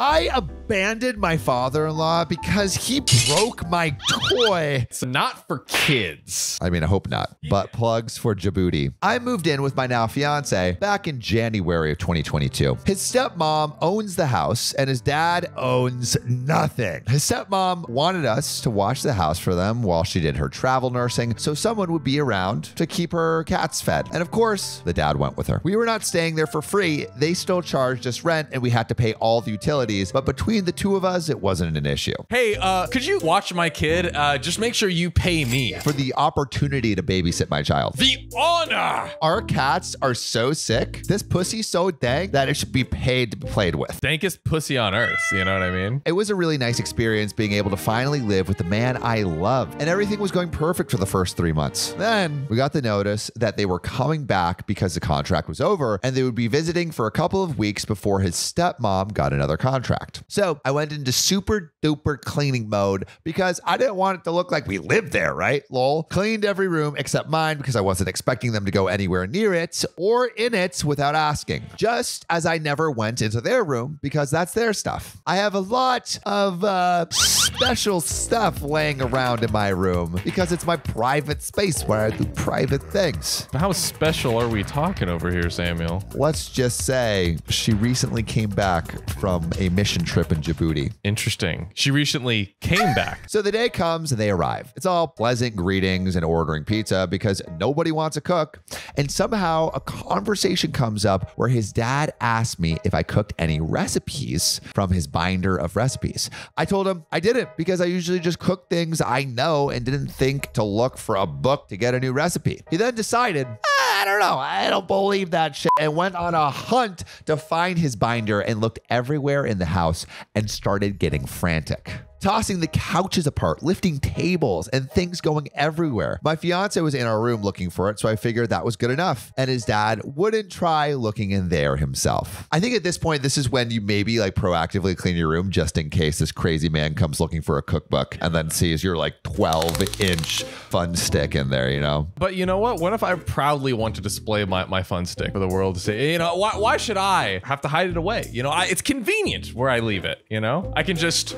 I abandoned my father in law because he broke my toy. It's not for kids. I mean, I hope not. Butt plugs for Djibouti. I moved in with my now fiance back in January of 2022. His stepmom owns the house and his dad owns nothing. His stepmom wanted us to watch the house for them while she did her travel nursing so someone would be around to keep her cats fed. And of course, the dad went with her. We were not staying there for free. They still charged us rent and we had to pay all the utilities, but between the two of us, it wasn't an issue. Hey, uh, could you watch my kid? Uh, just make sure you pay me. For the opportunity to babysit my child. The honor! Our cats are so sick. This pussy's so dank that it should be paid to be played with. Dankest pussy on earth, you know what I mean? It was a really nice experience being able to finally live with the man I love, and everything was going perfect for the first three months. Then we got the notice that they were coming back because the contract was over, and they would be visiting for a couple of weeks before his stepmom got another contract. So I went into super duper cleaning mode because I didn't want it to look like we lived there, right? Lol. Cleaned every room except mine because I wasn't expecting them to go anywhere near it or in it without asking. Just as I never went into their room because that's their stuff. I have a lot of uh, special stuff laying around in my room because it's my private space where I do private things. How special are we talking over here, Samuel? Let's just say she recently came back from a mission trip in Djibouti. Interesting. She recently came back. So the day comes and they arrive. It's all pleasant greetings and ordering pizza because nobody wants to cook. And somehow a conversation comes up where his dad asked me if I cooked any recipes from his binder of recipes. I told him I didn't because I usually just cook things I know and didn't think to look for a book to get a new recipe. He then decided, "Ah, I don't know, I don't believe that shit, and went on a hunt to find his binder and looked everywhere in the house and started getting frantic tossing the couches apart, lifting tables, and things going everywhere. My fiance was in our room looking for it, so I figured that was good enough. And his dad wouldn't try looking in there himself. I think at this point, this is when you maybe like proactively clean your room just in case this crazy man comes looking for a cookbook and then sees your like 12 inch fun stick in there, you know? But you know what? What if I proudly want to display my, my fun stick for the world to say, you know, why, why should I have to hide it away? You know, I, it's convenient where I leave it, you know? I can just.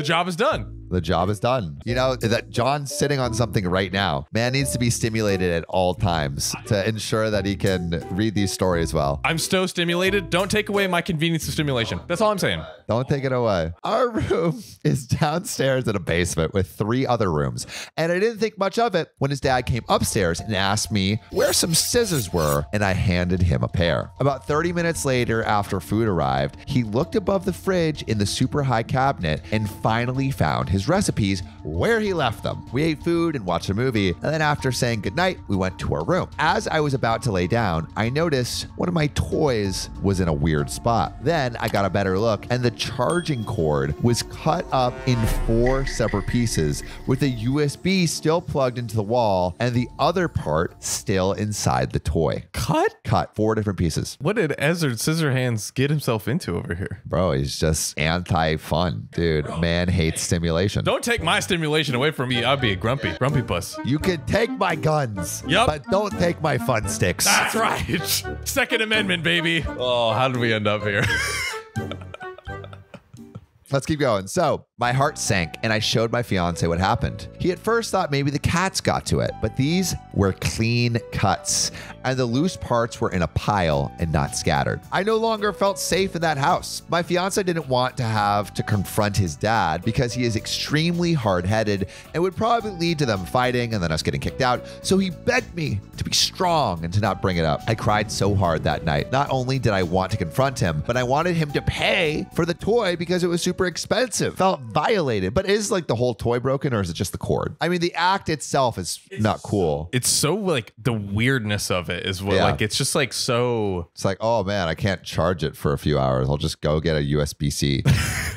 The job is done. The job is done. You know, that John's sitting on something right now. Man needs to be stimulated at all times to ensure that he can read these stories well. I'm so stimulated. Don't take away my convenience of stimulation. That's all I'm saying. Don't take it away. Our room is downstairs in a basement with three other rooms. And I didn't think much of it when his dad came upstairs and asked me where some scissors were, and I handed him a pair. About 30 minutes later, after food arrived, he looked above the fridge in the super high cabinet and finally found his recipes where he left them. We ate food and watched a movie, and then after saying goodnight, we went to our room. As I was about to lay down, I noticed one of my toys was in a weird spot. Then I got a better look, and the charging cord was cut up in four separate pieces with a USB still plugged into the wall and the other part still inside the toy. Cut? Cut four different pieces. What did Ezra Scissorhands get himself into over here? Bro, he's just anti fun. Dude, man hates stimulation. Don't take my stimulation away from me. I'd be a grumpy, grumpy puss. You can take my guns, Yup. but don't take my fun sticks. That's right. Second Amendment, baby. Oh, how did we end up here? Let's keep going. So, my heart sank and I showed my fiance what happened. He at first thought maybe the cats got to it, but these were clean cuts and the loose parts were in a pile and not scattered. I no longer felt safe in that house. My fiance didn't want to have to confront his dad because he is extremely hard headed and would probably lead to them fighting and then us getting kicked out. So he begged me to be strong and to not bring it up. I cried so hard that night. Not only did I want to confront him, but I wanted him to pay for the toy because it was super expensive. Felt violated. But is like the whole toy broken or is it just the cord? I mean, the act itself is not cool. it's so like the weirdness of it is what Yeah. like it's just like so It's like, oh man, I can't charge it for a few hours. I'll just go get a USB C.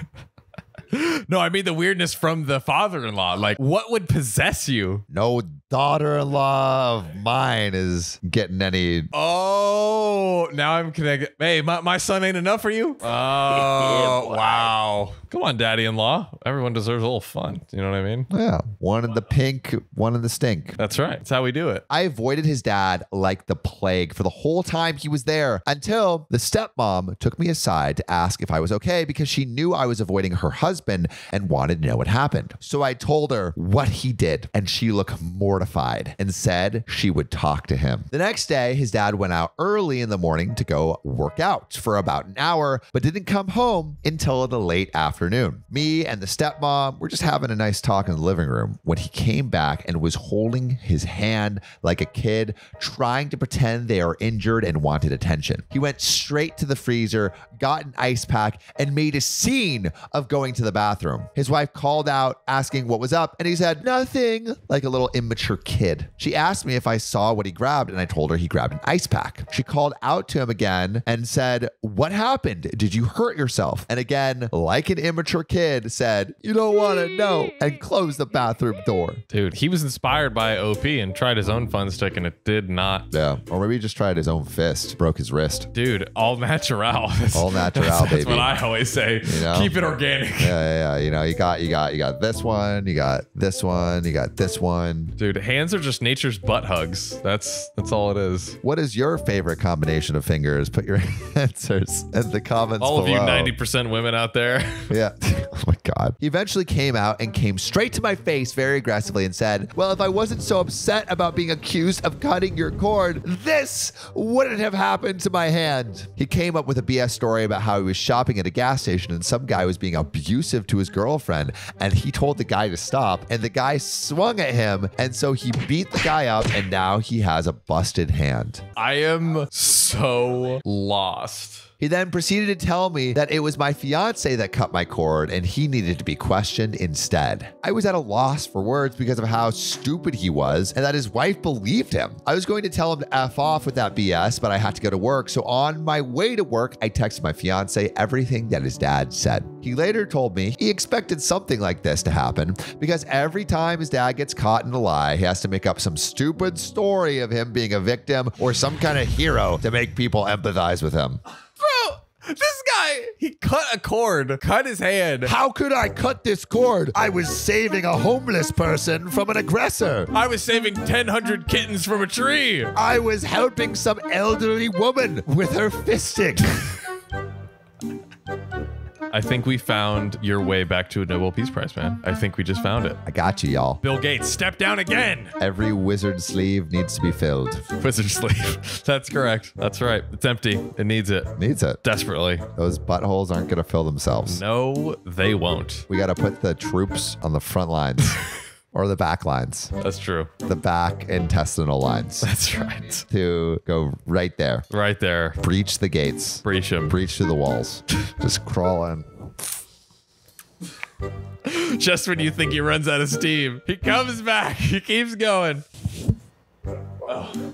No, I mean the weirdness from the father-in-law. Like, what would possess you? No daughter-in-law of mine is getting any. Oh, now I'm connected. Hey, my, my son ain't enough for you? Oh, wow. Come on, daddy-in-law. Everyone deserves a little fun. You know what I mean? Yeah, one in the pink, one in the stink. That's right. That's how we do it. I avoided his dad like the plague for the whole time he was there until the stepmom took me aside to ask if I was okay because she knew I was avoiding her husband and wanted to know what happened. So I told her what he did, and she looked mortified and said she would talk to him. The next day, his dad went out early in the morning to go work out for about an hour, but didn't come home until the late afternoon. Me and the stepmom were just having a nice talk in the living room when he came back and was holding his hand like a kid, trying to pretend they are injured and wanted attention. He went straight to the freezer, got an ice pack, and made a scene of going to the bathroom. His wife called out asking what was up, and he said, Nothing, like a little immature kid. She asked me if I saw what he grabbed, and I told her he grabbed an ice pack. She called out to him again and said, What happened? Did you hurt yourself? And again, like an immature kid, said, You don't want to know, and closed the bathroom door. Dude, he was inspired by OP and tried his own fun stick and it did not. Yeah. Or maybe he just tried his own fist, broke his wrist. Dude, all natural. That's- All natural, that's, that's baby. what I always say. You know? Keep it organic. Yeah, yeah, yeah. You know, you got you got you got this one, you got this one, you got this one. Dude, hands are just nature's butt hugs. That's that's all it is. What is your favorite combination of fingers? Put your answers in the comments All of you 90% women out there. Yeah. oh my God. He eventually came out and came straight to my face very aggressively and said, Well, if I wasn't so upset about being accused of cutting your cord, this wouldn't have happened to my hand. He came up with a BS story about how he was shopping at a gas station and some guy was being abusive to his girlfriend. And he told the guy to stop, and the guy swung at him. And so he beat the guy up, and now he has a busted hand. I am so lost. He then proceeded to tell me that it was my fiance that cut my cord and he needed to be questioned instead. I was at a loss for words because of how stupid he was and that his wife believed him. I was going to tell him to F off with that BS, but I had to go to work. So on my way to work, I texted my fiance everything that his dad said. He later told me he expected something like this to happen because every time his dad gets caught in a lie, he has to make up some stupid story of him being a victim or some kind of hero to make people empathize with him. Bro, this guy, he cut a cord, cut his hand. How could I cut this cord? I was saving a homeless person from an aggressor. I was saving 1,000 kittens from a tree. I was helping some elderly woman with her fisting. I think we found your way back to a Nobel Peace Prize, man. I think we just found it. I got you, y'all. Bill Gates, step down again. Every wizard sleeve needs to be filled. Wizard sleeve. That's correct. That's right. It's empty. It needs it Needs it. desperately. Those buttholes aren't going to fill themselves. No, they won't. We got to put the troops on the front lines or the back lines, That's true. the back intestinal lines That's right. to go right there. Right there. Breach the gates, Breach him. breach through the walls. Just crawl in. Just when you think he runs out of steam, he comes back. He keeps going. Oh,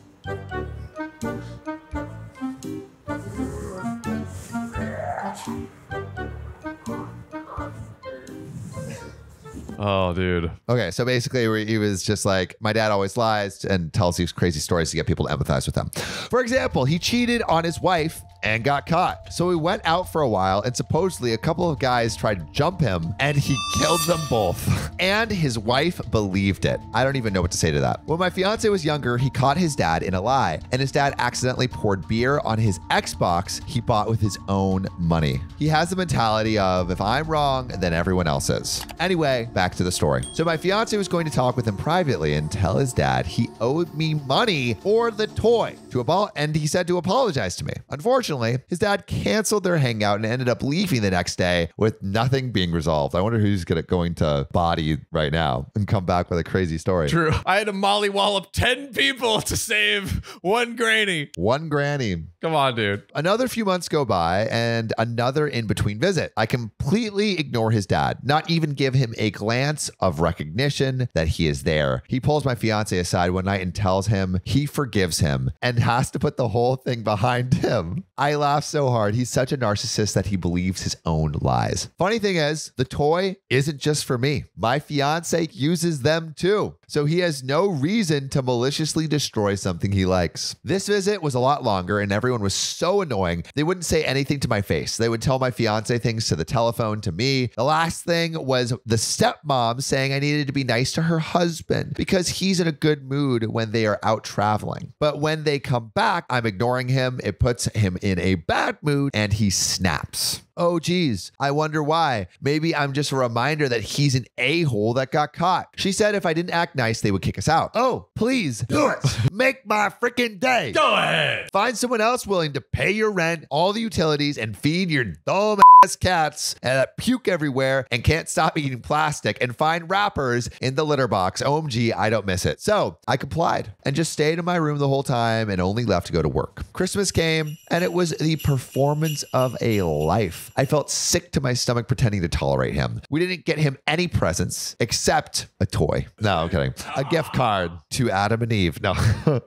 Oh, dude. Okay, so basically, he was just like, my dad always lies and tells these crazy stories to get people to empathize with him. For example, he cheated on his wife and got caught. So he went out for a while, and supposedly a couple of guys tried to jump him, and he killed them both. And his wife believed it. I don't even know what to say to that. When my fiance was younger, he caught his dad in a lie, and his dad accidentally poured beer on his Xbox he bought with his own money. He has the mentality of, if I'm wrong, then everyone else is. Anyway, back to the story. So my fiance was going to talk with him privately and tell his dad he owed me money for the toy to a ball, and he said to apologize to me. Unfortunately, his dad canceled their hangout and ended up leaving the next day with nothing being resolved. I wonder who's gonna going to body right now and come back with a crazy story. True. I had to mollywallop 10 people to save one granny. One granny Come on, dude. Another few months go by and another in between visit. I completely ignore his dad, not even give him a glance of recognition that he is there. He pulls my fiance aside one night and tells him he forgives him and has to put the whole thing behind him. I laugh so hard. He's such a narcissist that he believes his own lies. Funny thing is, the toy isn't just for me. My fiance uses them too. So he has no reason to maliciously destroy something he likes. This visit was a lot longer and everyone was so annoying. They wouldn't say anything to my face. They would tell my fiance things to the telephone to me. The last thing was the stepmom saying I needed to be nice to her husband because he's in a good mood when they are out traveling. But when they come back, I'm ignoring him. It puts him in a bad mood and he snaps. Oh, geez. I wonder why. Maybe I'm just a reminder that he's an a hole that got caught. She said if I didn't act nice, they would kick us out. Oh, please do it. Make my freaking day. Go ahead. Find someone else willing to pay your rent, all the utilities, and feed your dumb ass cats that puke everywhere and can't stop eating plastic and find wrappers in the litter box. OMG, I don't miss it. So I complied and just stayed in my room the whole time and only left to go to work. Christmas came and it was the performance of a life. I felt sick to my stomach pretending to tolerate him. We didn't get him any presents except a toy. No, I'm kidding. A gift card to Adam and Eve. No.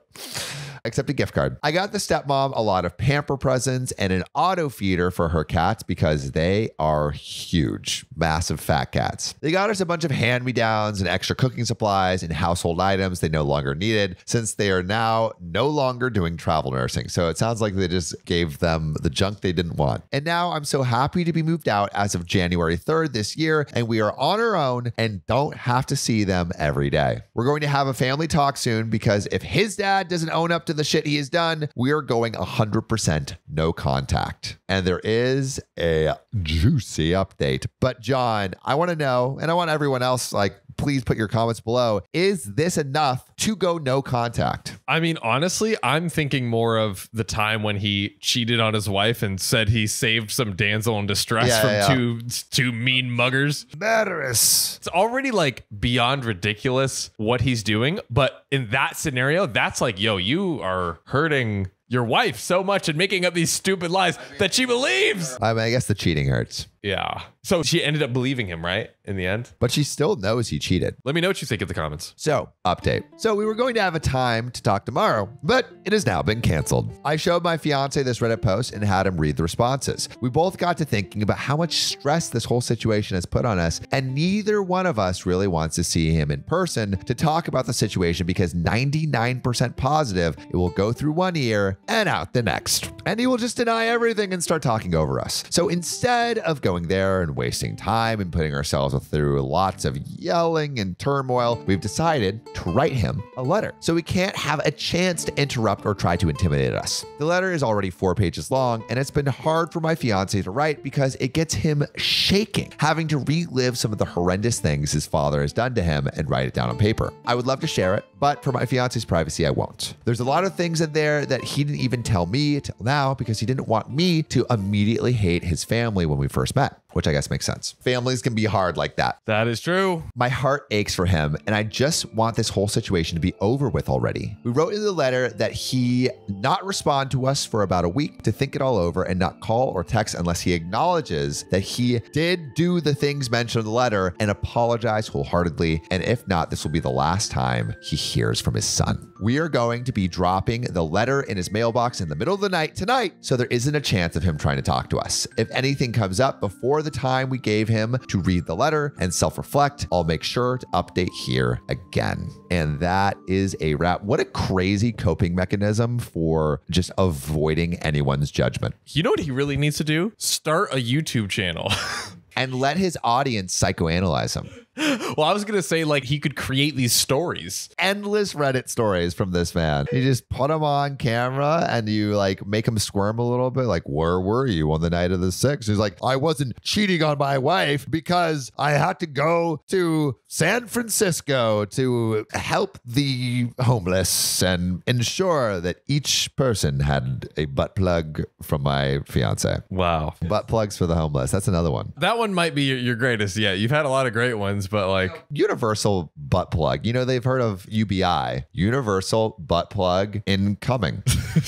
except a gift card. I got the stepmom a lot of pamper presents and an auto feeder for her cats because they are huge, massive fat cats. They got us a bunch of hand me downs and extra cooking supplies and household items they no longer needed since they are now no longer doing travel nursing. So it sounds like they just gave them the junk they didn't want. And now I'm so happy to be moved out as of January 3rd this year, and we are on our own and don't have to see them every day. We're going to have a family talk soon because if his dad doesn't own up to the shit he has done, we are going 100% no contact. And there is a juicy update. But John, I want to know, and I want everyone else like please put your comments below. Is this enough to go no contact? I mean, honestly, I'm thinking more of the time when he cheated on his wife and said he saved some damsel in distress Yeah, from yeah. two two mean muggers. Murderous. It's already like beyond ridiculous what he's doing, but in that scenario, that's like, yo, you are hurting your wife so much and making up these stupid lies that she believes. I mean, I guess the cheating hurts, Yeah. So she ended up believing him, right? In the end. but she still knows he cheated. Let me know what you think in the comments. So, update. So, we were going to have a time to talk tomorrow, but it has now been canceled. I showed my fiance this Reddit post and had him read the responses. We both got to thinking about how much stress this whole situation has put on us, and neither one of us really wants to see him in person to talk about the situation because 99% positive it will go through one ear and out the next. And he will just deny everything and start talking over us. So, instead of going there and wasting time and putting ourselves through lots of yelling and turmoil, we've decided to write him a letter so he can't have a chance to interrupt or try to intimidate us. The letter is already four pages long, and it's been hard for my fiance to write because it gets him shaking, having to relive some of the horrendous things his father has done to him and write it down on paper. I would love to share it, but for my fiance's privacy, I won't. There's a lot of things in there that he didn't even tell me till now because he didn't want me to immediately hate his family when we first met, which I guess makes sense. Families can be hard like that. That is true. My heart aches for him, and I just want this whole situation to be over with already. We wrote in the letter that he not respond to us for about a week to think it all over and not call or text unless he acknowledges that he did do the things mentioned in the letter and apologize wholeheartedly. And if not, this will be the last time he hears from his son. We are going to be dropping the letter in his mailbox in the middle of the night tonight, so there isn't a chance of him trying to talk to us. If anything comes up before the time we gave him to read the letter and self reflect, I'll make sure to update here again. And that is a wrap. What a crazy coping mechanism for just avoiding anyone's judgment You know what he really needs to do? Start a YouTube channel. and let his audience psychoanalyze him. well, I was going to say, like, he could create these stories. endless Reddit stories from this man. You just put him on camera and you like make him squirm a little bit. Like, where were you on the night of the sixth? He's like, I wasn't cheating on my wife because I had to go to San Francisco to help the homeless and ensure that each person had a butt plug from my fiance. Wow. Butt plugs for the homeless. That's another one. That one might be your, your greatest yet. You've had a lot of great ones. Means, but like, Universal butt plug. You know, they've heard of UBI, Universal butt plug incoming.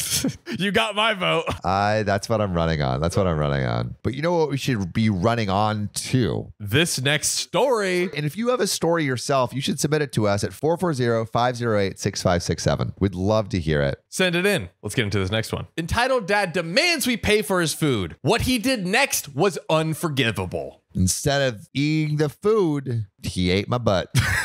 you got my vote. I that's what I'm running on. That's what I'm running on. But you know what we should be running on to? This next story. And if you have a story yourself, you should submit it to us at 440-508-6567. We'd love to hear it. Send it in. Let's get into this next one. Entitled Dad demands we pay for his food. What he did next was unforgivable. Instead of eating the food, he ate my butt.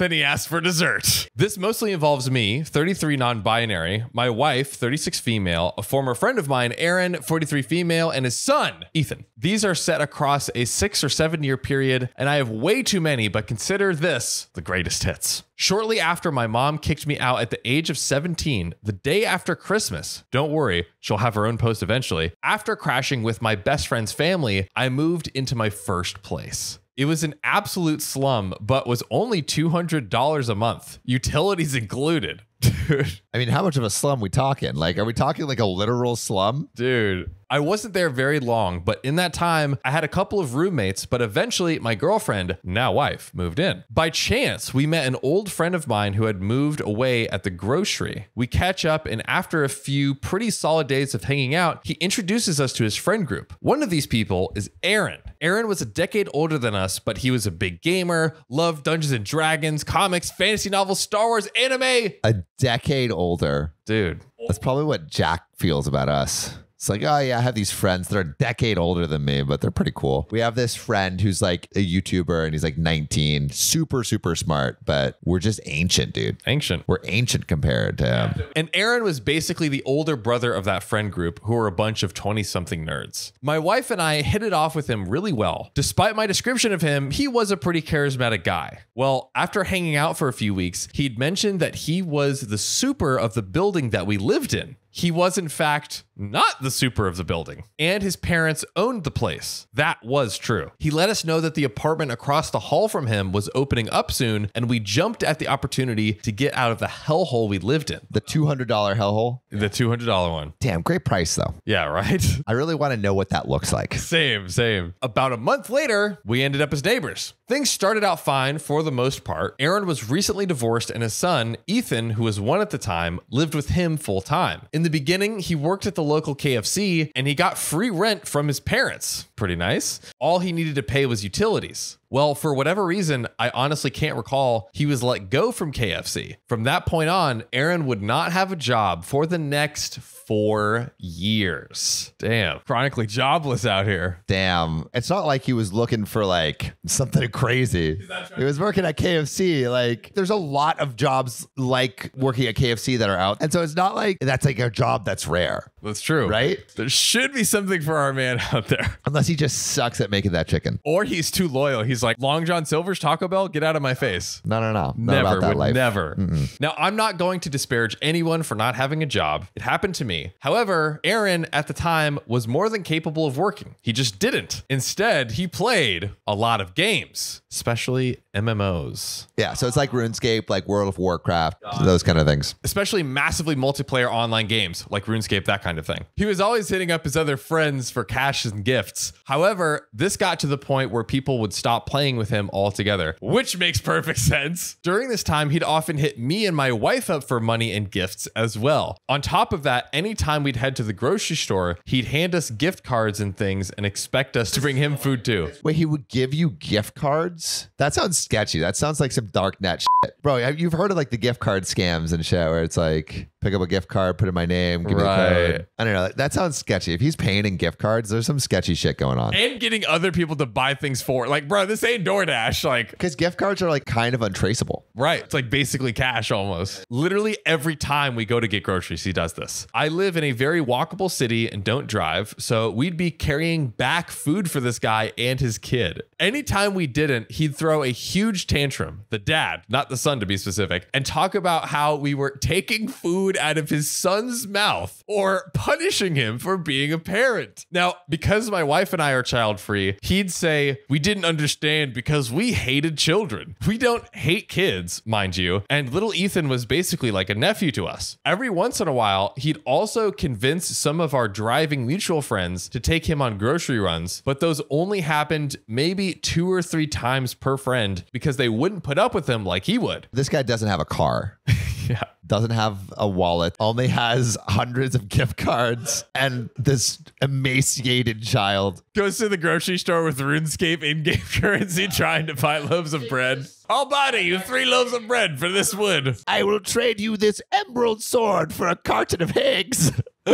Then he asked for dessert. This mostly involves me, 33 non binary, my wife, 36 female, a former friend of mine, Aaron, 43 female, and his son, Ethan. These are set across a six or seven year period, and I have way too many, but consider this the greatest hits. Shortly after my mom kicked me out at the age of 17, the day after Christmas, don't worry, she'll have her own post eventually. After crashing with my best friend's family, I moved into my first place. It was an absolute slum, but was only $200 a month, utilities included. Dude, I mean, how much of a slum we talking? Like, are we talking like a literal slum? dude. I wasn't there very long, but in that time, I had a couple of roommates, but eventually my girlfriend, now wife, moved in. By chance, we met an old friend of mine who had moved away at the grocery. We catch up, and after a few pretty solid days of hanging out, he introduces us to his friend group. One of these people is Aaron. Aaron was a decade older than us, but he was a big gamer, loved Dungeons and Dragons, comics, fantasy novels, Star Wars, anime. A decade older. Dude, That's probably what Jack feels about us. It's like, oh yeah, I have these friends that are a decade older than me, but they're pretty cool. We have this friend who's like a YouTuber and he's like 19, super, super smart, but we're just ancient, dude. ancient. We're ancient compared to him. And Aaron was basically the older brother of that friend group who were a bunch of 20 something nerds. My wife and I hit it off with him really well. Despite my description of him, he was a pretty charismatic guy. Well, after hanging out for a few weeks, he'd mentioned that he was the super of the building that we lived in. He was, in fact, not the super of the building, and his parents owned the place. That was true. He let us know that the apartment across the hall from him was opening up soon, and we jumped at the opportunity to get out of the hellhole we lived in. The $200 hellhole. The $200 one. Damn, great price though. Yeah, right? I really want to know what that looks like. Same, same. About a month later, we ended up as neighbors. Things started out fine for the most part. Aaron was recently divorced, and his son, Ethan, who was one at the time, lived with him full time. In the beginning, he worked at the local KFC and he got free rent from his parents. Pretty nice. All he needed to pay was utilities. Well, for whatever reason, I honestly can't recall, he was let go from KFC. From that point on, Aaron would not have a job for the next four years. Damn. Chronically jobless out here. Damn. It's not like he was looking for like something crazy. He was working at KFC. Like there's a lot of jobs like working at KFC that are out. And so it's not like that's like a job that's rare, That's true. right? There should be something for our man out there. Unless he just sucks at making that chicken. Or he's too loyal. He's like, Long John Silver's Taco Bell, get out of my face. No, no, no. Not Never about that would life. never. Now, I'm not going to disparage anyone for not having a job. It happened to me. However, Aaron at the time was more than capable of working. He just didn't. Instead, he played a lot of games, especially MMOs, Yeah. So it's like RuneScape, like World of Warcraft, those kind of things. especially massively multiplayer online games like RuneScape, that kind of thing. He was always hitting up his other friends for cash and gifts. However, this got to the point where people would stop playing with him altogether, which makes perfect sense. During this time, he'd often hit me and my wife up for money and gifts as well. On top of that, anytime we'd head to the grocery store, he'd hand us gift cards and things and expect us to bring him food too. Wait, he would give you gift cards? That sounds sketchy. That sounds like some dark net shit. Bro, you've heard of like the gift card scams and shit where it's like pick up a gift card, put in my name, give me a code. I don't know. That sounds sketchy. If he's paying in gift cards, there's some sketchy shit going on. And getting other people to buy things for like, bro, this ain't DoorDash. Like, Because gift cards are like kind of untraceable. Right. It's like basically cash almost. Literally every time we go to get groceries, he does this. I live in a very walkable city and don't drive, so we'd be carrying back food for this guy and his kid. Anytime we didn't, he'd throw a huge tantrum, the dad, not the son to be specific, and talk about how we were taking food food out of his son's mouth or punishing him for being a parent. Now, because my wife and I are child free, he'd say, We didn't understand because we hated children. We don't hate kids, mind you. And little Ethan was basically like a nephew to us. Every once in a while, he'd also convince some of our driving mutual friends to take him on grocery runs, but those only happened maybe two or three times per friend because they wouldn't put up with him like he would. This guy doesn't have a car. Yeah. doesn't have a wallet, only has hundreds of gift cards, and this emaciated child. Goes to the grocery store with RuneScape in game currency trying to buy loaves of bread. I'll buy you three loaves of bread for this wood. I will trade you this emerald sword for a carton of eggs.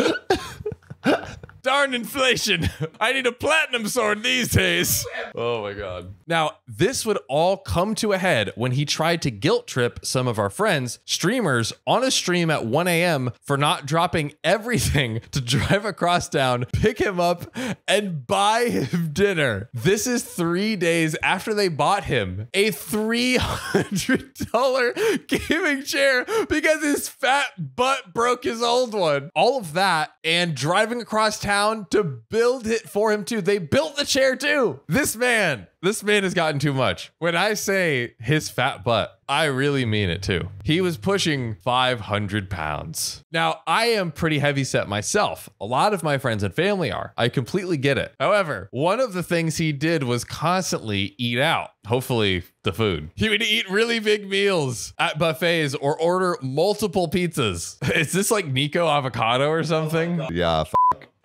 Darn inflation. I need a platinum sword these days. Oh my God. Now, this would all come to a head when he tried to guilt trip some of our friends, streamers, on a stream at 1 a.m. for not dropping everything to drive across town, pick him up, and buy him dinner. This is three days after they bought him a $300 gaming chair because his fat butt broke his old one. All of that and driving across town to build it for him too. They built the chair too. This man, this man has gotten too much. When I say his fat butt, I really mean it too. He was pushing 500 pounds. Now, I am pretty heavy set myself. A lot of my friends and family are. I completely get it. However, one of the things he did was constantly eat out. Hopefully, the food. He would eat really big meals at buffets or order multiple pizzas. Is this like Nico avocado or something? yeah, f-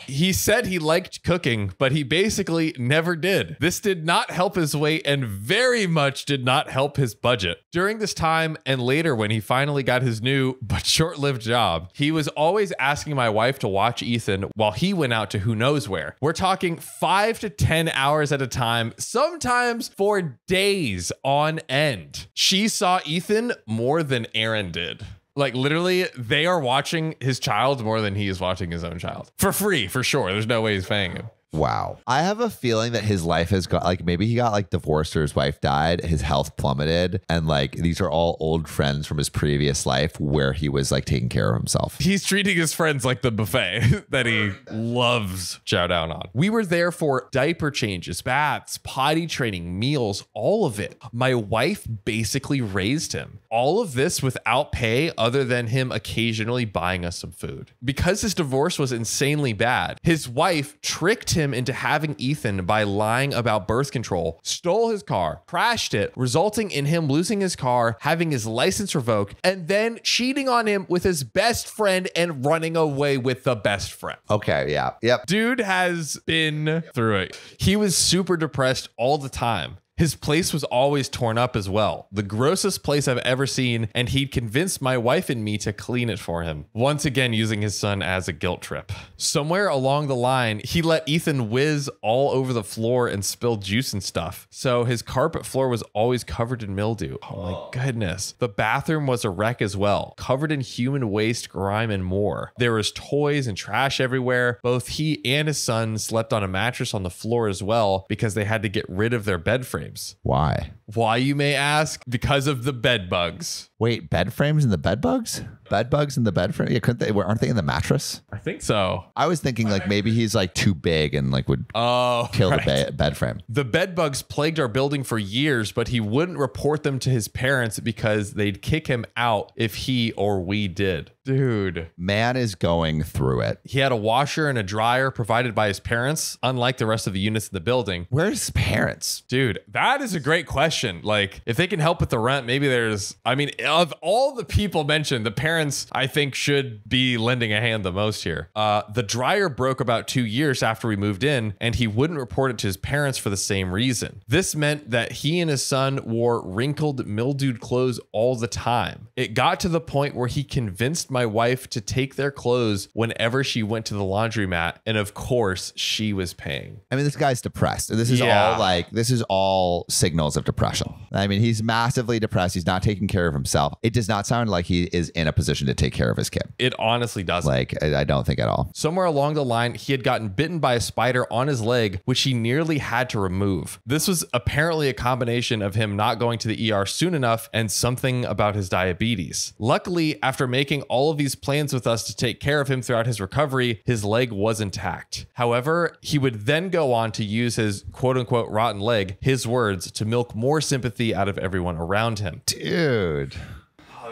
He said he liked cooking, but he basically never did. This did not help his weight and very much did not help his budget. During this time and later, when he finally got his new but short lived job, he was always asking my wife to watch Ethan while he went out to who knows where. We're talking five to 10 hours at a time, sometimes for days on end. She saw Ethan more than Aaron did. Like literally, they are watching his child more than he is watching his own child for free, for sure. There's no way he's paying him. Wow. I have a feeling that his life has got like maybe he got like divorced or his wife died, his health plummeted, and like these are all old friends from his previous life where he was like taking care of himself. He's treating his friends like the buffet that he loves chow down on. We were there for diaper changes, baths, potty training, meals, all of it. My wife basically raised him. All of this without pay, other than him occasionally buying us some food. Because his divorce was insanely bad, his wife tricked him into having Ethan by lying about birth control, stole his car, crashed it, resulting in him losing his car, having his license revoked, and then cheating on him with his best friend and running away with the best friend. Okay, yeah. Yep. Dude has been through it. He was super depressed all the time. His place was always torn up as well. The grossest place I've ever seen, and he'd convinced my wife and me to clean it for him. Once again, using his son as a guilt trip. Somewhere along the line, he let Ethan whiz all over the floor and spill juice and stuff. So his carpet floor was always covered in mildew. Oh my oh. goodness. The bathroom was a wreck as well, covered in human waste, grime, and more. There was toys and trash everywhere. Both he and his son slept on a mattress on the floor as well because they had to get rid of their bed frames. Why? Why, you may ask? Because of the bed bugs. Wait, bed frames and the bed bugs? Bed bugs in the bed frame? Yeah, couldn't they? Aren't they in the mattress? I think so. I was thinking like maybe he's like too big and like would Oh, kill right. the be- bed frame. The bed bugs plagued our building for years, but he wouldn't report them to his parents because they'd kick him out if he or we did. Dude. Man is going through it. He had a washer and a dryer provided by his parents, unlike the rest of the units in the building. Where's his parents? Dude, that is a great question. Like, if they can help with the rent, maybe there's, I mean, of all the people mentioned, the parents, I think, should be lending a hand the most here. Uh, the dryer broke about two years after we moved in, and he wouldn't report it to his parents for the same reason. This meant that he and his son wore wrinkled, mildewed clothes all the time. It got to the point where he convinced my wife to take their clothes whenever she went to the laundromat, and of course, she was paying. I mean, this guy's depressed. This is Yeah. all like this is all signals of depression. Depression. I mean, he's massively depressed. He's not taking care of himself. It does not sound like he is in a position to take care of his kid. It honestly doesn't. Like, I, I don't think at all. Somewhere along the line, he had gotten bitten by a spider on his leg, which he nearly had to remove. This was apparently a combination of him not going to the ER soon enough and something about his diabetes. Luckily, after making all of these plans with us to take care of him throughout his recovery, his leg was intact. However, he would then go on to use his quote unquote rotten leg, his words, to milk more sympathy out of everyone around him. Dude.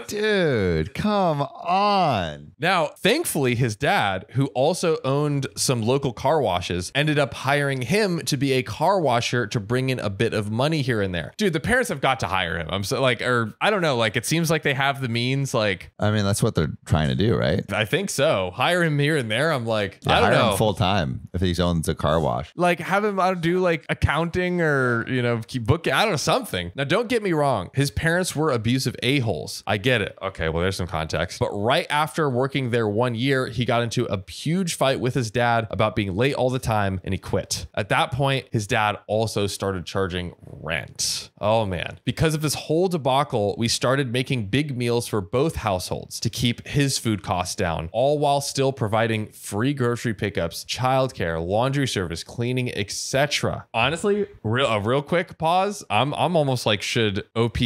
Dude, come on. Now, thankfully, his dad, who also owned some local car washes, ended up hiring him to be a car washer to bring in a bit of money here and there. Dude, the parents have got to hire him. I'm so like, or I don't know, like it seems like they have the means. Like, I mean, that's what they're trying to do, right? I think so. Hire him here and there. I'm like, Yeah, I don't hire know. him full time if he owns a car wash. like have him I don't do like accounting or you know keep book I don't know something. Now don't get me wrong, his parents were abusive a holes. I get it. Okay, well there's some context. But right after working there one year, he got into a huge fight with his dad about being late all the time, and he quit. At that point, his dad also started charging rent. Oh man, because of this whole debacle, we started making big meals for both households to keep his food costs down, all while still providing free grocery pickups, childcare, laundry service, cleaning, etc. Honestly, real a real quick pause. I'm I'm almost like should OP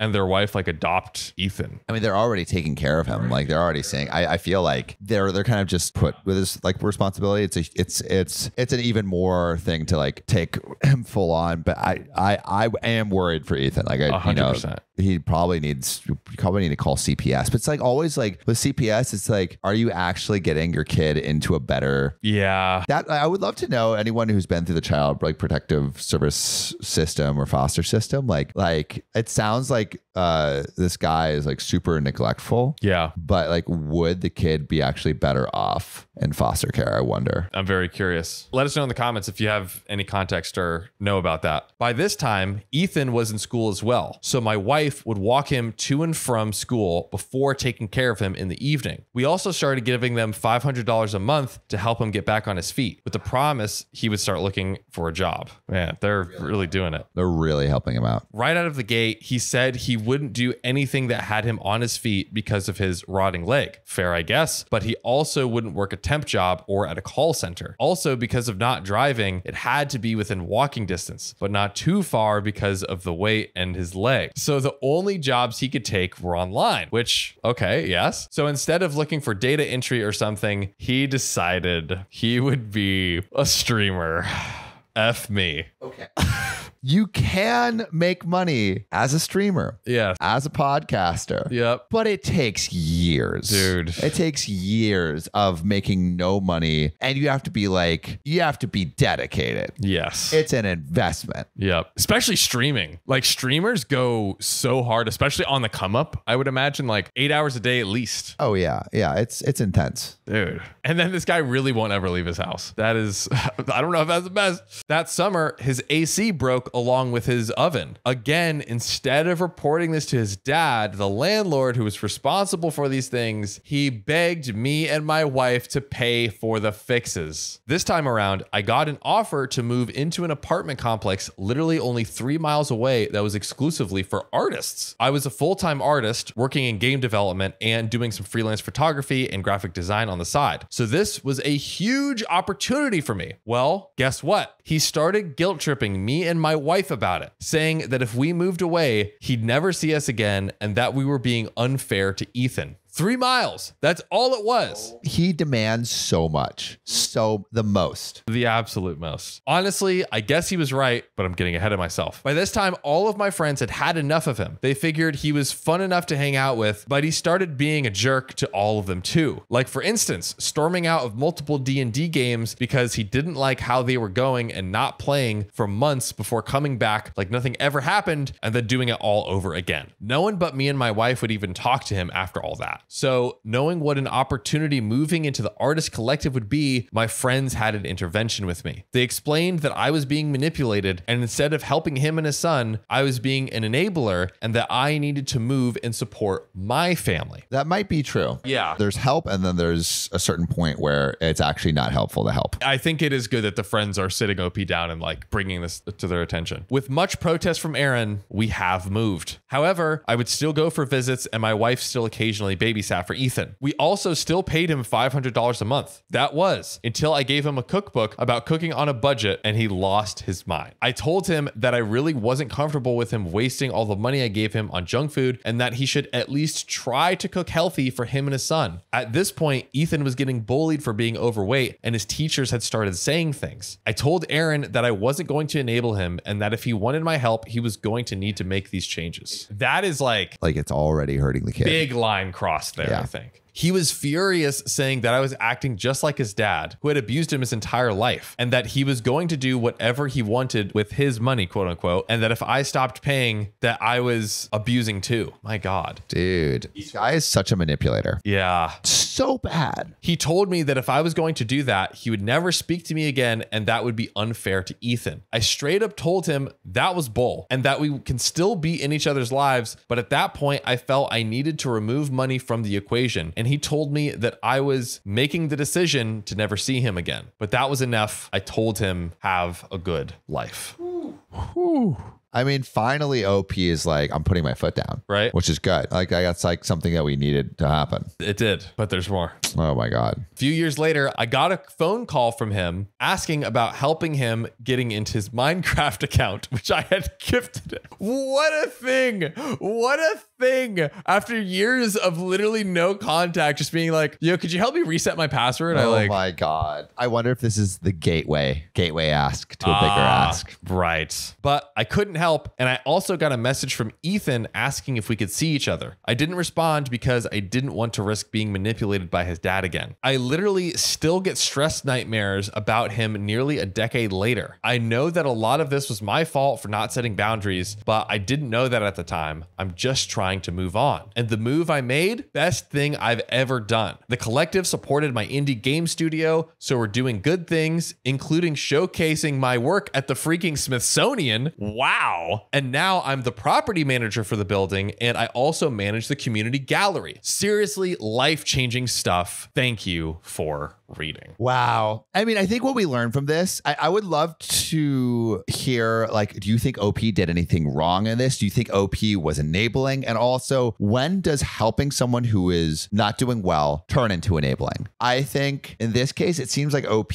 and their wife like adopt Ethan? I mean, they're already taking care of him. Like they're already saying. I, I feel like they're they're kind of just put with this like responsibility. It's a it's it's it's an even more thing to like take him full on. But I I I am worried for Ethan. Like I you know 100%. He probably needs you probably need to call CPS. But it's like always like with CPS, it's like are you actually getting your kid into a better Yeah. that I would love to know anyone who's been through the child like protective service system or foster system. Like, like it sounds like uh this guy is like super neglectful. Yeah. But like, would the kid be actually better off in foster care? I wonder. I'm very curious. Let us know in the comments if you have any context or know about that. By this time, Ethan was in school as well. So my wife would walk him to and from school before taking care of him in the evening. We also started giving them $500 a month to help him get back on his feet with the promise he would start looking for a job. Man, they're really doing it. They're really helping him out. Right out of the gate, he said he wouldn't do anything that had him on his feet because of his rotting leg. Fair, I guess, but he also wouldn't work a temp job or at a call center. Also, because of not driving, it had to be within walking distance, but not too far because of the weight and his leg. So the only jobs he could take were online, which, okay, yes. So instead of looking for data entry or something, he decided he would be a streamer. F me. Okay. you can make money as a streamer, Yes. as a podcaster. Yep. But it takes years. Dude. It takes years of making no money. And you have to be like, you have to be dedicated. Yes. It's an investment. Yep. Especially streaming. Like streamers go so hard, especially on the come up. I would imagine like eight hours a day at least. Oh yeah. Yeah. It's it's intense. Dude. And then this guy really won't ever leave his house. That is, I don't know if that's the best. That summer, his AC broke along with his oven. Again, instead of reporting this to his dad, the landlord who was responsible for these things, he begged me and my wife to pay for the fixes. This time around, I got an offer to move into an apartment complex literally only three miles away that was exclusively for artists. I was a full time artist working in game development and doing some freelance photography and graphic design on the side. So this was a huge opportunity for me. Well, guess what? He started guilt tripping me and my wife about it, saying that if we moved away, he'd never see us again and that we were being unfair to Ethan. Three miles. That's all it was. He demands so much. So the most. The absolute most. Honestly, I guess he was right, but I'm getting ahead of myself. By this time, all of my friends had had enough of him. They figured he was fun enough to hang out with, but he started being a jerk to all of them too. Like for instance, storming out of multiple D&D games because he didn't like how they were going and not playing for months before coming back like nothing ever happened and then doing it all over again. No one but me and my wife would even talk to him after all that. So, knowing what an opportunity moving into the artist collective would be, my friends had an intervention with me. They explained that I was being manipulated, and instead of helping him and his son, I was being an enabler and that I needed to move and support my family. That might be true. Yeah. There's help, and then there's a certain point where it's actually not helpful to help. I think it is good that the friends are sitting OP down and like bringing this to their attention. With much protest from Aaron, we have moved. However, I would still go for visits and my wife still occasionally babysat for Ethan. We also still paid him $500 a month. That was until I gave him a cookbook about cooking on a budget and he lost his mind. I told him that I really wasn't comfortable with him wasting all the money I gave him on junk food and that he should at least try to cook healthy for him and his son. At this point, Ethan was getting bullied for being overweight and his teachers had started saying things. I told Aaron that I wasn't going to enable him and that if he wanted my help, he was going to need to make these changes. That is like Like it's already hurting the kid. big line crossed there, Yeah. I think. He was furious, saying that I was acting just like his dad, who had abused him his entire life, and that he was going to do whatever he wanted with his money, quote unquote, and that if I stopped paying, that I was abusing too. My God. Dude, this guy is such a manipulator. Yeah. So bad. He told me that if I was going to do that, he would never speak to me again, and that would be unfair to Ethan. I straight up told him that was bull and that we can still be in each other's lives, but at that point, I felt I needed to remove money from the equation. And he told me that I was making the decision to never see him again. But that was enough. I told him, have a good life. I mean, finally, OP is like, I'm putting my foot down, Right? which is good. Like, that's like something that we needed to happen. It did, but there's more. Oh my God. A few years later, I got a phone call from him asking about helping him getting into his Minecraft account, which I had gifted him. What a thing! What a thing! After years of literally no contact, just being like, yo, could you help me reset my password? I oh like, my God. I wonder if this is the gateway, gateway ask to a bigger Ah, ask. Right. But I couldn't help. And I also got a message from Ethan asking if we could see each other. I didn't respond because I didn't want to risk being manipulated by his dad again. I literally still get stress nightmares about him nearly a decade later. I know that a lot of this was my fault for not setting boundaries, but I didn't know that at the time. I'm just trying to move on. And the move I made, best thing I've ever done. The collective supported my indie game studio, so we're doing good things, including showcasing my work at the freaking Smithsonian. Wow. And now I'm the property manager for the building, and I also manage the community gallery. Seriously, life changing stuff. Thank you for reading. Wow. I mean, I think what we learned from this, I, I would love to hear like, do you think OP did anything wrong in this? Do you think OP was enabling? And also, when does helping someone who is not doing well turn into enabling? I think in this case, it seems like OP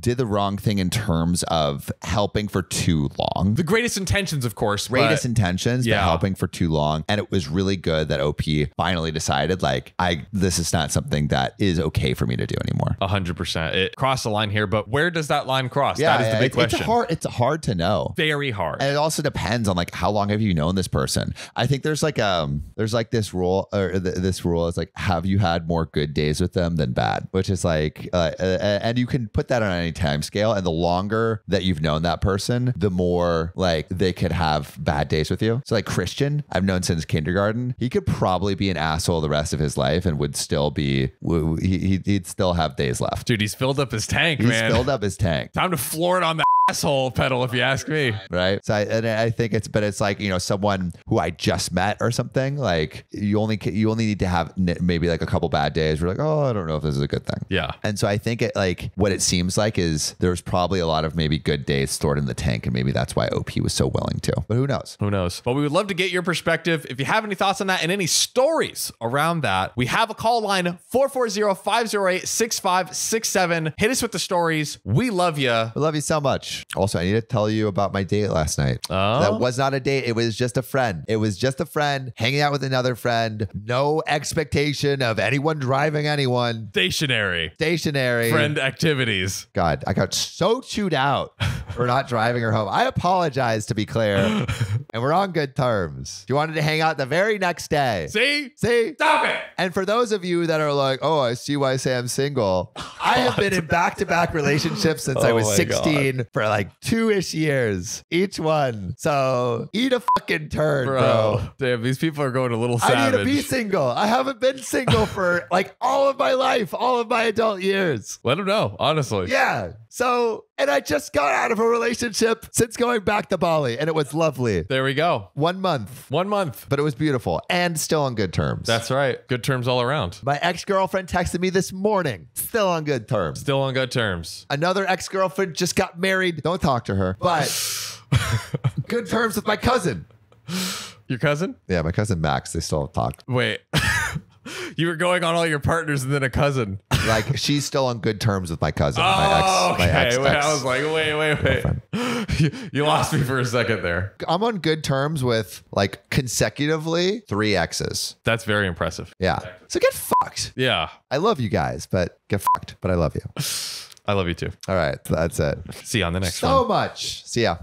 did the wrong thing in terms of helping for too long. The greatest intentions, of course. but- Greatest intentions, Yeah. but helping for too long. And it was really good that OP finally decided, like, I this is not something that is okay for me to do anymore. A hundred percent. It crossed the line here, but where does that line cross? that is the big it's, question. It's hard. It's hard to know. Very hard. And it also depends on like how long have you known this person. I think there's like um there's like this rule or th- this rule is like have you had more good days with them than bad, which is like uh, uh, and you can put that on any time scale. And the longer that you've known that person, the more like they could have bad days with you. So like Christian, I've known since kindergarten. He could probably be an asshole the rest of his life and would still be he he'd- he'd still have days left. Dude, he's filled up his tank, He's man. filled up his tank. Time to floor it on the asshole pedal, if you ask me. right so I, and I think it's but it's like you know someone who I just met or something like you only you only need to have maybe like a couple bad days We're like oh I don't know if this is a good thing Yeah. and so I think it like what it seems like is there's probably a lot of maybe good days stored in the tank and maybe that's why OP was so willing to but who knows Who knows? But we would love to get your perspective. If you have any thoughts on that and any stories around that, we have a call line 440-508-6567. Hit us with the stories. We love you. We love you so much also I need to tell you about my date last night Oh. that was not a date it was just a friend it was just a friend hanging out with another friend no expectation of anyone driving anyone Stationary. stationary Friend activities. God, I got so chewed out for not driving her home. I apologize to be clear, and we're on good terms. She wanted to hang out the very next day. See? See? Stop it. And for those of you that are like, oh, I see why I say I'm single, I have been in back to back relationships since I Oh was my 16 for for like two ish years each one. So eat a fucking turn, bro. Bro, damn, these people are going a little I need to be single. I haven't been single for like all of my life, all of my adult years. Let them know, honestly. Yeah. So, and I just got out of a relationship since going back to Bali, and it was lovely. There we go. One month, One month. but it was beautiful and still on good terms. That's right. Good terms all around. my ex girlfriend texted me this morning, still on good terms. Still on good terms. Another ex girlfriend just got married. Don't talk to her, but good terms with my cousin. Your cousin? Yeah, my cousin Max. They still talk. Wait. you were going on all your partners and then a cousin. Like she's still on good terms with my cousin. my oh, ex. Oh, okay. My ex. Wait, I was like, wait, wait, wait. you, you lost me for a second there. I'm on good terms with like consecutively three exes. That's very impressive. Yeah. So get fucked. Yeah. I love you guys, but get fucked. But I love you. I love you too. All right. That's it. See you on the next one. So much. See ya.